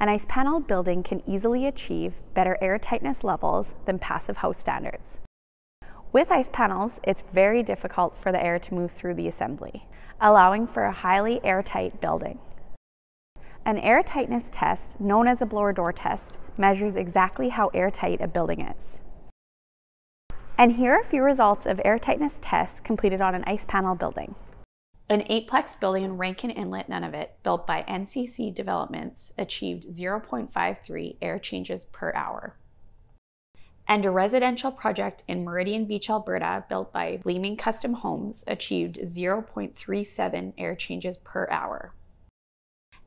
an ICE Panel building can easily achieve better air tightness levels than passive house standards. With ICE Panels, it's very difficult for the air to move through the assembly, allowing for a highly airtight building. An air tightness test, known as a blower door test, measures exactly how airtight a building is. And here are a few results of air tightness tests completed on an ICE Panel building. An eightplex building in Rankin Inlet, Nunavut, built by NCC Developments, achieved 0.53 air changes per hour. And a residential project in Meridian Beach, Alberta, built by Gleaming Custom Homes, achieved 0.37 air changes per hour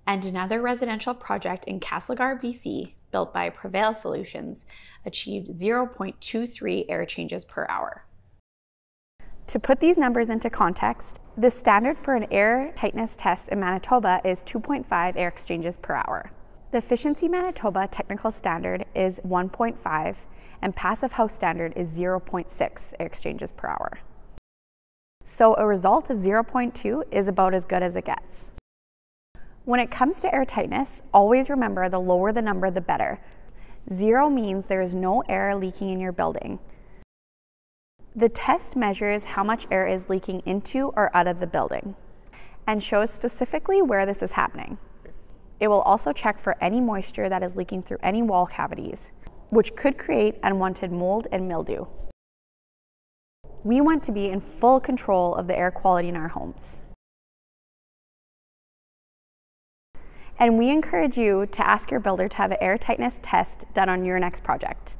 and another residential project in Castlegar, BC, built by Prevail Solutions, achieved 0.23 air changes per hour. To put these numbers into context, the standard for an air tightness test in Manitoba is 2.5 air exchanges per hour. The Efficiency Manitoba technical standard is 1.5 and Passive House standard is 0.6 air exchanges per hour. So a result of 0.2 is about as good as it gets. When it comes to air tightness, always remember the lower the number, the better. Zero means there is no air leaking in your building. The test measures how much air is leaking into or out of the building and shows specifically where this is happening. It will also check for any moisture that is leaking through any wall cavities, which could create unwanted mold and mildew. We want to be in full control of the air quality in our homes. And we encourage you to ask your builder to have an air tightness test done on your next project.